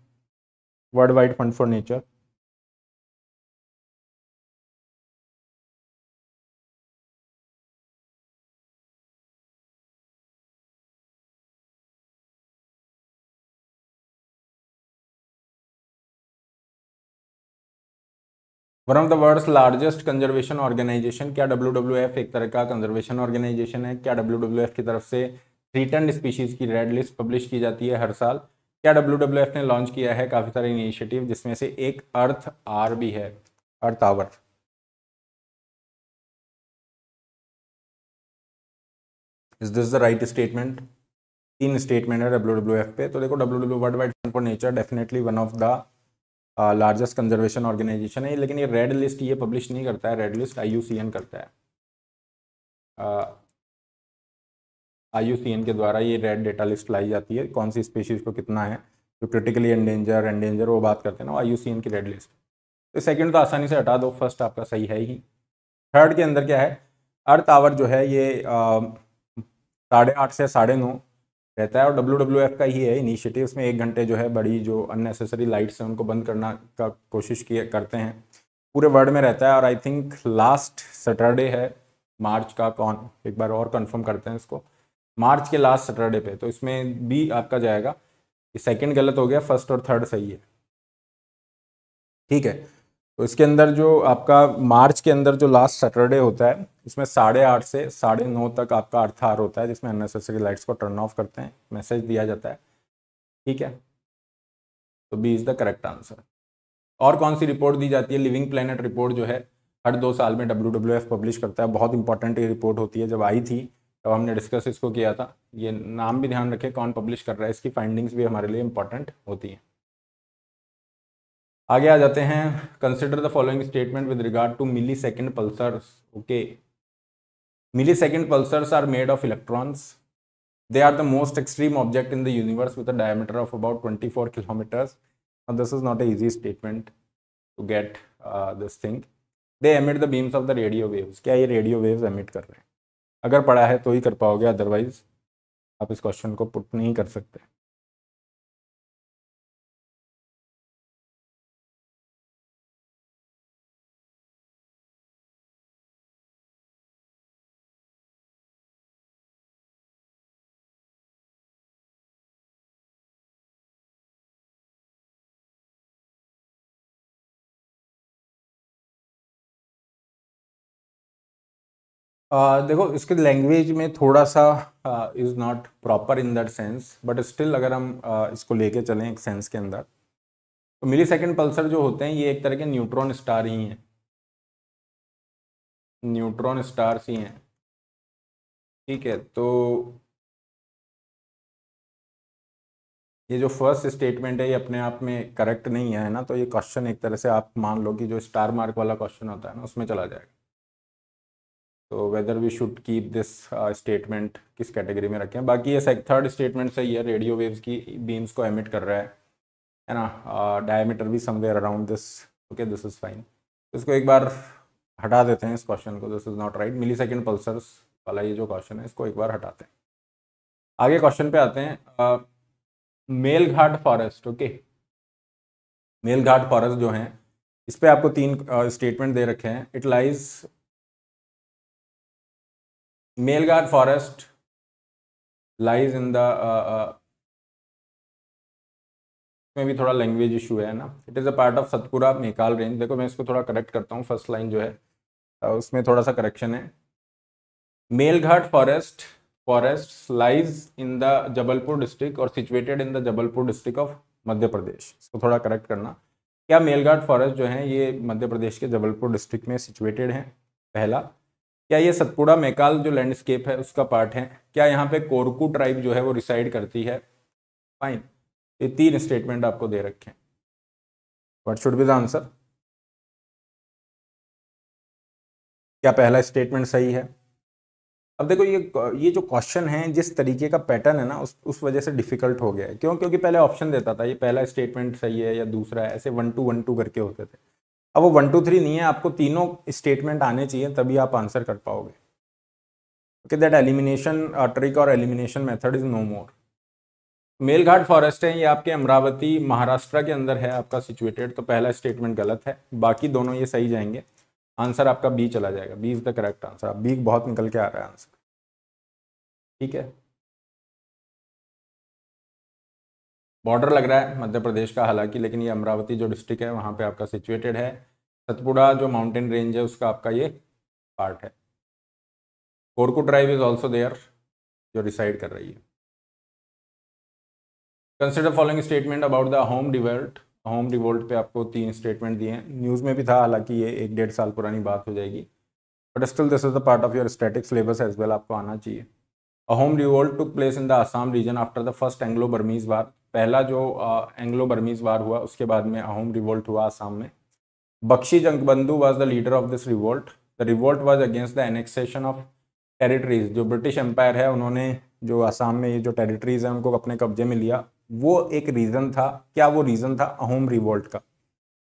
world wide fund for nature one of the world's largest conservation organisation क्या डब्ल्यू एक तरह का कंजर्वेशन ऑर्गेनाइजेशन है? क्या डब्ल्यू की तरफ़ से थ्रीटन स्पीशीज़ की रेड लिस्ट पब्लिश की जाती है हर साल? क्या डब्ल्यू ने लॉन्च किया है काफ़ी सारे इनिशिएटिव जिसमें से एक अर्थ आर भी है earth hour is this the right statement तीन स्टेटमेंट है डब्ल्यू डब्ल्यू एफ़ पे। तो देखो W W world wide fund for nature definitely one of the largest conservation organisation है, लेकिन ये रेड लिस्ट ये पब्लिश नहीं करता है रेड लिस्ट आईयूसीएन करता है। आई के द्वारा ये रेड डेटा लिस्ट लाई जाती है, कौन सी स्पेशीज़ को कितना है, जो क्रिटिकली एंडेंजर एंडेंजर वो बात करते हैं ना आईयूसीएन की रेड लिस्ट तो सेकंड तो आसानी से हटा दो फ़र्स्ट आपका सही है ही। थर्ड के अंदर क्या है अर्थ आवर जो है ये साढ़े आठ से साढ़े नौ रहता है और एफ़ का ही है इनिशिएटिव उसमें एक घंटे जो है बड़ी जो अननेसेसरी लाइट्स हैं उनको बंद करना का कोशिश किए करते हैं। पूरे वर्ल्ड में रहता है और आई थिंक लास्ट सैटरडे है मार्च का कौन, एक बार और कंफर्म करते हैं इसको। मार्च के लास्ट सैटरडे पे तो इसमें भी आपका जाएगा। सेकंड गलत हो गया फ़र्स्ट और थर्ड सही है। ठीक है तो इसके अंदर जो आपका मार्च के अंदर जो लास्ट सैटरडे होता है इसमें साढ़े आठ से साढ़े नौ तक आपका अर्थार होता है, जिसमें अननेसेसरी लाइट्स को टर्न ऑफ़ करते हैं मैसेज दिया जाता है। ठीक है? तो B is the correct answer और कौन सी रिपोर्ट दी जाती है? लिविंग प्लानट रिपोर्ट जो है, हर दो साल में डब्ल्यू डब्ल्यू एफ़ पब्लिश करता है। बहुत इंपॉर्टेंट ये रिपोर्ट होती है। जब आई थी, तब हमने डिस्कस इसको किया था। ये नाम भी ध्यान रखें, कौन पब्लिश कर रहा है? इसकी फाइंडिंग्स भी हमारे लिए इंपॉर्टेंट होती हैं। आगे आ जाते हैं। Consider the following statement with regard to millisecond pulsars okay millisecond pulsars are made of electrons they are the most extreme object in the universe with a diameter of about 24 kilometers now this is not a easy statement to get uh, this thing they emit the beams of the radio waves क्या ये radio waves emit कर रहे हैं अगर पढ़ा है तो ही कर पाओगे अदरवाइज आप इस क्वेश्चन को पुट नहीं कर सकते Uh, देखो इसके लैंग्वेज में थोड़ा सा is not proper in that sense but still अगर हम uh, इसको लेके चलें एक सेंस के अंदर तो मिली सेकेंड पल्सर जो होते हैं ये एक तरह के न्यूट्रॉन स्टार ही हैं। न्यूट्रॉन स्टार्स ही हैं। ठीक है तो ये जो फ़र्स्ट स्टेटमेंट है ये अपने आप में करेक्ट नहीं है ना? तो ये क्वेश्चन एक तरह से आप मान लो कि जो स्टार मार्क वाला क्वेश्चन होता है ना उसमें चला जाएगा। तो whether we should keep this statement किस कैटेगरी में रखें? बाकी ये थर्ड स्टेटमेंट सही है रेडियो वेव्स की बीम्स को एमिट कर रहा है है ना? डायमीटर uh, भी somewhere around this okay this is fine इसको एक बार हटा देते हैं इस क्वेश्चन को this is not right millisecond pulsars वाला ये जो क्वेश्चन है इसको एक बार हटाते हैं। आगे क्वेश्चन पे आते हैं Melghat forest okay Melghat forest जो हैं इस पर आपको तीन स्टेटमेंट uh, दे रखे हैं। It lies Melghat forest lies in the में भी थोड़ा लैंग्वेज इशू है ना? It is a part of Satpura Maikal range देखो मैं इसको थोड़ा करेक्ट करता हूँ फ़र्स्ट लाइन जो है। Uh, उसमें थोड़ा सा करेक्शन है। Melghat forest forest lies in the Jabalpur district और situated in the Jabalpur district of Madhya Pradesh. इसको थोड़ा करेक्ट करना। क्या मेलघाट फॉरेस्ट जो है ये मध्य प्रदेश के जबलपुर डिस्ट्रिक्ट में सिचुएटेड है? पहला। क्या ये सतपुड़ा मैकाल जो लैंडस्केप है, उसका पार्ट है? क्या यहाँ पे कोरकू ट्राइब जो है, वो रिसाइड करती है? फाइन ये तीन स्टेटमेंट आपको दे रखे हैं। What should be the answer क्या पहला स्टेटमेंट सही है? अब देखो ये ये जो क्वेश्चन है, जिस तरीके का पैटर्न है ना, उस उस वजह से डिफ़िकल्ट हो गया है। क्यों? क्योंकि पहले ऑप्शन देता था, ये पहला स्टेटमेंट सही है या दूसरा है, ऐसे वन टू वन टू करके होते थे। अब वो वन टू थ्री नहीं है, आपको तीनों स्टेटमेंट आने चाहिए, तभी आप आंसर कर पाओगे। ओके दैट एलिमिनेशन ट्रिक और elimination method is no more Melghat forest है, ये आपके अमरावती, महाराष्ट्र के अंदर है, आपका सिचुएटेड तो पहला स्टेटमेंट गलत है। बाकी दोनों ये सही जाएँगे। आंसर आपका बी चला जाएगा। B is the correct answer आप बी बहुत निकल के आ रहा है आंसर ठीक है? बॉर्डर लग रहा है मध्य प्रदेश का हालाँकि, लेकिन ये अमरावती जो डिस्ट्रिक्ट है, वहाँ पे आपका सिचुएटेड है। सतपुड़ा जो माउंटेन रेंज है, उसका आपका ये पार्ट है। Korku tribe is also there जो डिसाइड कर रही है। Consider following statement about the Ahom revolt Ahom revolt पे आपको तीन स्टेटमेंट दिए हैं। न्यूज़ में भी था, हालाँकि ये एक डेढ़ साल पुरानी बात हो जाएगी। But still this is the part of your static syllabus as well आपको आना चाहिए। A Ahom revolt took place in the Assam region after the first Anglo Burmese war पहला जो एंग्लो बर्मीज वार हुआ, उसके बाद में अहोम रिवोल्ट हुआ आसाम में। Bakshi Jagabandhu was the leader of this revolt the revolt was against the annexation of territories जो British empire है, उन्होंने जो आसाम में ये जो टेरिटरीज हैं, उनको अपने कब्जे में लिया। वो एक रीज़न था। क्या वो रीज़न था? अहोम रिवोल्ट का।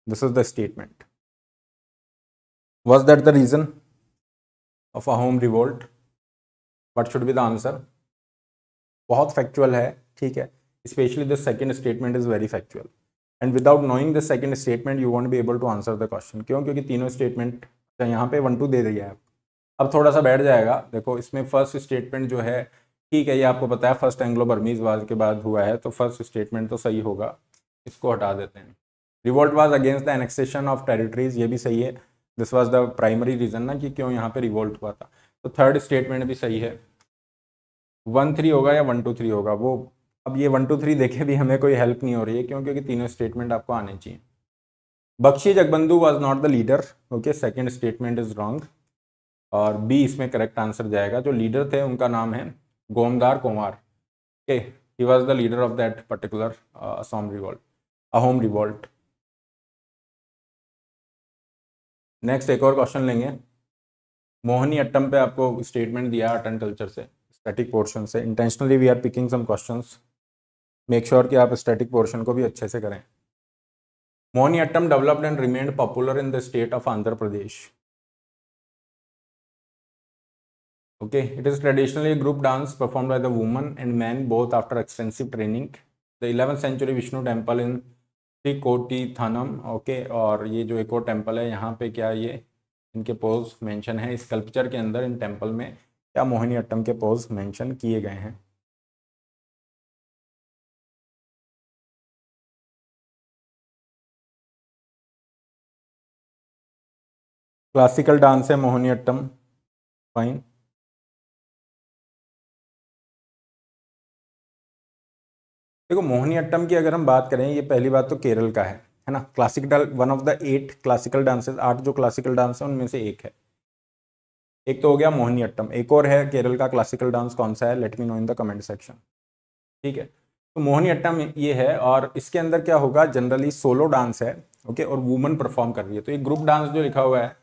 This is the statement was that the reason of Ahom revolt what should be the answer बहुत फैक्चुअल है, ठीक है। Specially the second statement is very factual and without knowing the second statement you won't be able to answer the question क्यों? क्योंकि तीनों statement यहाँ पे one two दे दिया है। अब थोड़ा सा बैठ जाएगा। देखो, इसमें फ़र्स्ट स्टेटमेंट जो है, ठीक है, ये आपको पता है फ़र्स्ट एंग्लो बर्मीज वाज के बाद हुआ है तो फ़र्स्ट स्टेटमेंट तो सही होगा। इसको हटा देते हैं। Revolt was against the annexation of territories ये भी सही है। This was the primary reason ना कि क्यों यहाँ पे रिवोल्ट हुआ था। तो थर्ड स्टेटमेंट भी सही है। वन थ्री होगा या वन टू थ्री होगा? वो अब ये वन, टू, थ्री देखे भी हमें कोई हेल्प नहीं हो रही है क्यों क्योंकि तीनों स्टेटमेंट आपको आने चाहिए। Bakshi Jagabandhu was not the leader okay second statement is wrong और बी इसमें करेक्ट आंसर जाएगा। जो लीडर थे, उनका नाम है Gomdhar Konwar okay he was the leader of that particular Asom revolt Ahom revolt next एक और क्वेश्चन लेंगे। मोहनी अट्टम पे आपको स्टेटमेंट दिया एंड कल्चर से स्टैटिक पोर्शन से। Intentionally we are picking some questions make sure कि आप स्टैटिक पोर्शन को भी अच्छे से करें। Mohiniyattam developed and remained popular in the state of Andhra Pradesh okay, it is traditionally a group dance performed by the woman and men both after extensive training. The 11th century vishnu temple in कोटी थानम okay और ये जो एक और temple है, यहाँ पे क्या ये इनके पोज मेंशन है? इस कल्पचर के अंदर इन टेंपल में क्या मोहिनी अट्टम के पोज मेंशन किए गए हैं? क्लासिकल डांस है मोहिनी अट्टम फाइन देखो, मोहिनी अट्टम की अगर हम बात करें, ये पहली बात तो केरल का है है ना? Classical one of the eight classical dances आठ जो क्लासिकल डांस है, उनमें से एक है। एक तो हो गया मोहिनी अट्टम, एक और है केरल का क्लासिकल डांस कौन सा है? Let me know in the comment section ठीक है? तो मोहिनी अट्टम ये है, और इसके अंदर क्या होगा? जनरली सोलो डांस है ओके और वुमन परफॉर्म कर रही है। तो एक ग्रुप डांस जो लिखा हुआ है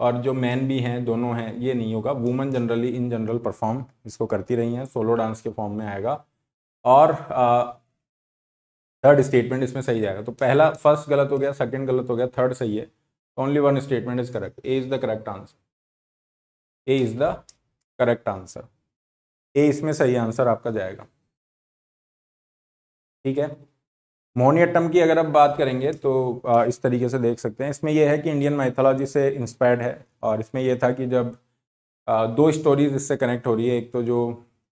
और जो मैन भी हैं, दोनों हैं, ये नहीं होगा। Woman generally in general perform इसको करती रही हैं सोलो डांस के फॉर्म में आएगा। और थर्ड स्टेटमेंट इसमें सही जाएगा। तो पहला फ़र्स्ट गलत हो गया सेकंड गलत हो गया थर्ड सही है। Only one statement is correct A is the correct answer A is the correct answer A इसमें सही आंसर आपका जाएगा। ठीक है? मोहनीअट्टम की अगर आप बात करेंगे तो इस तरीके से देख सकते हैं। इसमें यह है कि इंडियन माइथोलॉजी से इंस्पायर्ड है और इसमें यह था कि जब दो स्टोरीज इससे कनेक्ट हो रही है। एक तो जो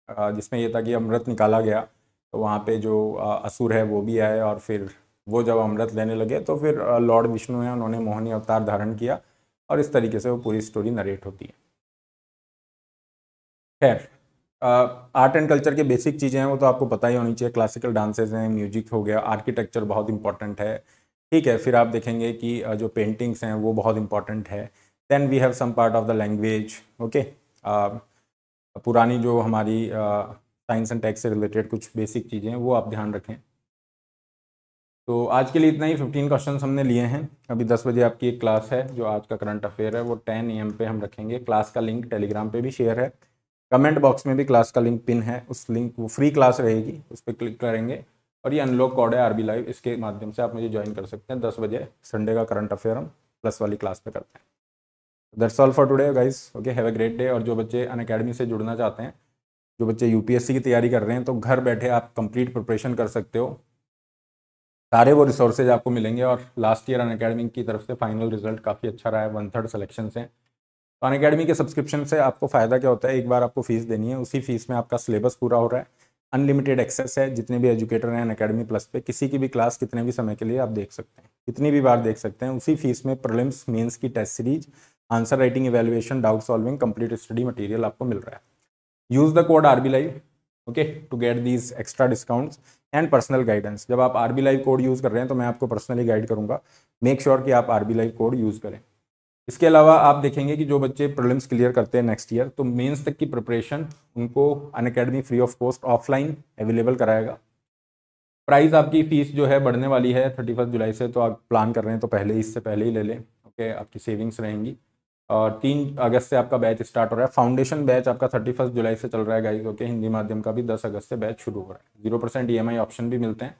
जिसमें यह था कि अमृत निकाला गया तो वहाँ पे जो असुर है वो भी आए और फिर वो जब अमृत लेने लगे तो फिर लॉर्ड विष्णु है, उन्होंने मोहनी अवतार धारण किया और इस तरीके से वो पूरी स्टोरी नरेट होती है। खैर आर्ट एंड कल्चर के बेसिक चीज़ें हैं, वो तो आपको पता ही होनी चाहिए। क्लासिकल डांसेज हैं म्यूज़िक हो गया आर्किटेक्चर बहुत इंपॉर्टेंट है। ठीक है, फिर आप देखेंगे कि जो पेंटिंग्स हैं, वो बहुत इंपॉर्टेंट है। Then we have some part of the language okay पुरानी जो हमारी साइंस एंड टेक्स से रिलेटेड कुछ बेसिक चीज़ें हैं, वो आप ध्यान रखें। तो आज के लिए इतना ही। फिफ्टीन क्वेश्चन हमने लिए हैं। अभी दस बजे आपकी एक क्लास है, जो आज का करंट अफेयर है। वो टेन ए पे हम रखेंगे। क्लास का लिंक टेलीग्राम पे भी शेयर है। कमेंट बॉक्स में भी क्लास का लिंक, पिन है, उस लिंक, वो फ्री क्लास रहेगी, उस पर क्लिक करेंगे और ये अनलॉक कोड है आरबी लाइव, इसके माध्यम से आप मुझे ज्वाइन कर सकते हैं। दस बजे संडे का करंट अफेयर हम प्लस वाली क्लास पे करते हैं। That's all for today guys okay have a great day और जो बच्चे अन अकेडमी से जुड़ना चाहते हैं, जो बच्चे यूपीएससी की तैयारी कर रहे हैं तो घर बैठे आप कंप्लीट प्रिपरेशन कर सकते हो। सारे वो रिसोर्सेज आपको मिलेंगे और लास्ट ईयर अन अकेडमी की तरफ़ से फाइनल रिज़ल्ट काफ़ी अच्छा रहा है। वन थर्ड सेलेक्शन से तो अन अकेडमी के सब्सक्रिप्शन से आपको फ़ायदा क्या होता है? एक बार आपको फ़ीस देनी है, उसी फ़ीस में आपका सिलेबस पूरा हो रहा है। अनलिमिटेड एक्सेस है, जितने भी एजुकेटर हैं अकेडमी प्लस पे, किसी की भी क्लास कितने भी समय के लिए आप देख सकते हैं। कितनी भी बार देख सकते हैं, उसी फ़ीस में प्रलिम्स मेंस की test series answer writing evaluation doubt solving complete study material आपको मिल रहा है। Use the code R B live okay to get these extra discounts and personal guidance जब आप R B live code use कर रहे हैं तो मैं आपको पर्सनली गाइड करूँगा। मेक श्योर कि आप R B live code use करें। इसके अलावा आप देखेंगे कि जो बच्चे प्रिलिम्स क्लियर करते हैं नेक्स्ट ईयर तो मेंस तक की प्रिपरेशन उनको Unacademy free of cost offline available कराएगा। प्राइस आपकी फ़ीस जो है बढ़ने वाली है थर्टी फ़र्स्ट जुलाई से तो आप प्लान कर रहे हैं तो पहले इससे पहले ही ले लें ओके आपकी सेविंग्स रहेंगी। और तीन अगस्त से आपका बैच स्टार्ट हो रहा है। फाउंडेशन बैच आपका थर्टी फ़र्स्ट जुलाई से चल रहा है गाइज़ ओके हिंदी माध्यम का भी दस अगस्त से बैच शुरू हो रहा है। ज़ीरो परसेंट ई ऑप्शन भी मिलते हैं।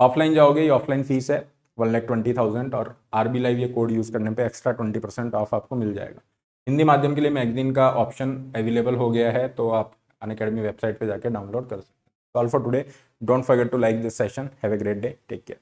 ऑफलाइन जाओगे ये ऑफलाइन फ़ीस है। वन लैख ट्वेंटी थाउज़ेंड और आर बी लाइव ये कोड यूज़ करने पे एक्स्ट्रा ट्वेंटी परसेंट ऑफ़ आपको मिल जाएगा। हिंदी माध्यम के लिए मैगजीन का ऑप्शन अवेलेबल हो गया है तो आप अन अकेडमी वेबसाइट पर जाकर डाउनलोड कर सकते हैं। All for today, don't forget to like this session, have a great day, take care.